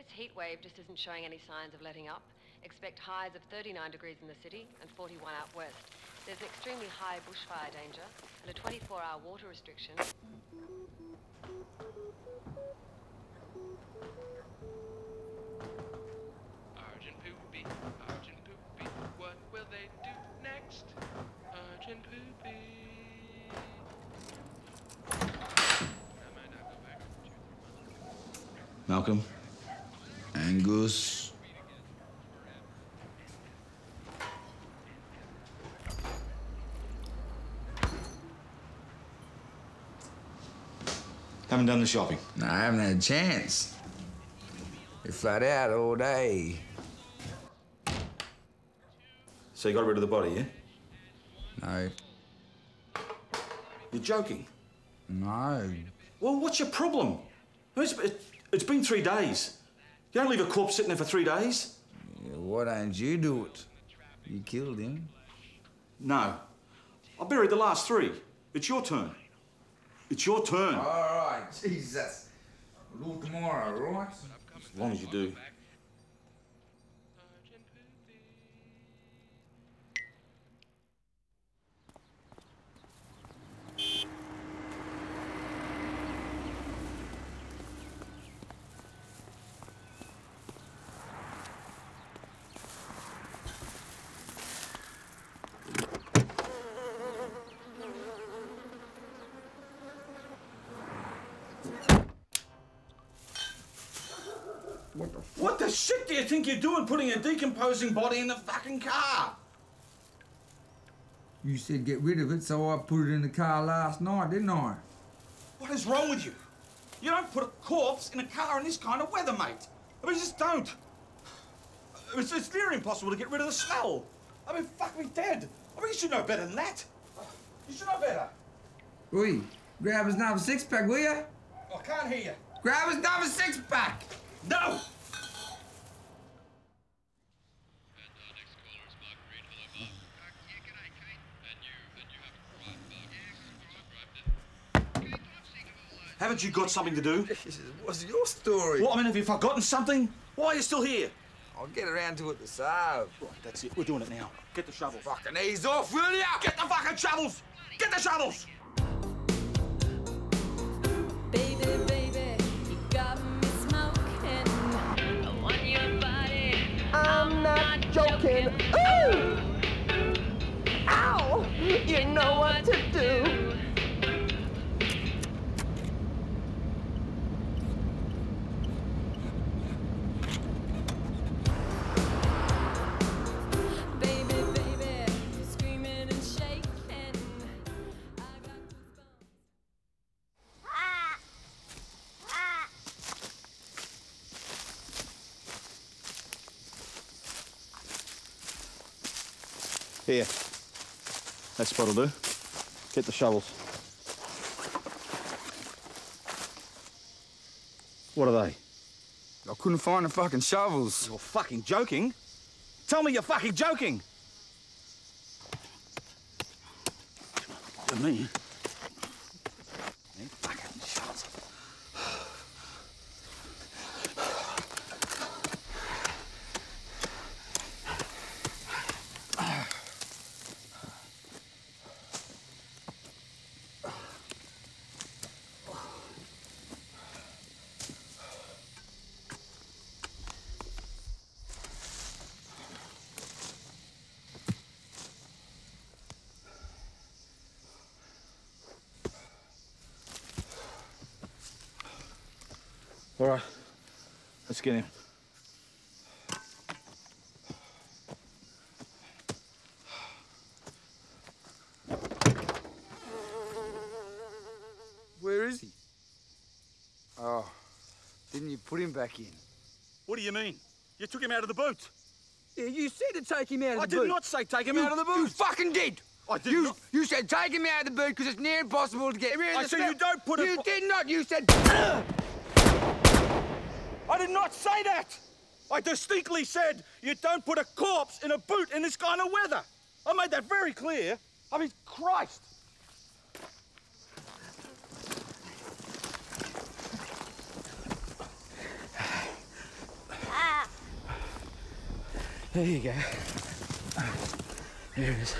This heat wave just isn't showing any signs of letting up. Expect highs of 39 degrees in the city and 41 out west. There's an extremely high bushfire danger and a 24-hour water restriction. Argent Poopy, Argent Poopy, what will they do next? Argent Poopy. I might not go back for two, three months. Malcolm. Angus. Haven't done the shopping. No, I haven't had a chance. You're flat out all day. So you got rid of the body, yeah? No, You're joking. no. Well, what's your problem? It's, it's been three days. You don't leave a corpse sitting there for three days. Yeah, Why don't you do it? You killed him. No. I buried the last three. It's your turn. It's your turn. All right, Jesus. We'll do tomorrow, right? As long as you do. Argent Poopy. What the f- What the shit do you think you're doing putting a decomposing body in the fucking car? You said get rid of it, so I put it in the car last night, didn't I? What is wrong with you? You don't put a corpse in a car in this kind of weather, mate. I mean, just don't. It's, it's near impossible to get rid of the smell. I mean, fuck me dead. I mean, you should know better than that. You should know better. Oi, grab us another six pack, will ya? I can't hear you. Grab us another six pack! No! Haven't you got something to do? What's your story? What, I mean, have you forgotten something? Why are you still here? I'll get around to it this Sav. Right, that's it. We're doing it now. Get the shovels. Fucking ease off, will ya? Get the fucking shovels! Get the shovels! Ooh! Ow! You know what to Here. That spot'll do. Get the shovels. What are they? I couldn't find the fucking shovels. You're fucking joking. Tell me you're fucking joking. To me. All right. Let's get him. Where is he? Oh, didn't you put him back in? What do you mean? You took him out of the boot. Yeah, you said to take him out of I the boot. I did not say take him you, out of the boot. You fucking did. I did you, not. You said take him out of the boot because it's near impossible to get rid of I the said you don't put a You did not. You said did not say that! I distinctly said you don't put a corpse in a boot in this kind of weather. I made that very clear. I mean, Christ! Ah. There you go. There it is.